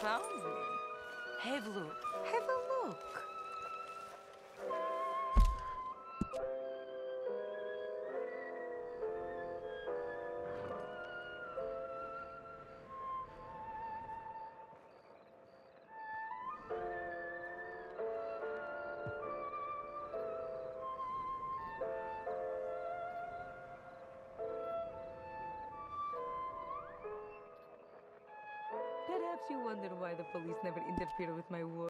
found me. Have a look. Have a Perhaps you wonder why the police never interfere with my work.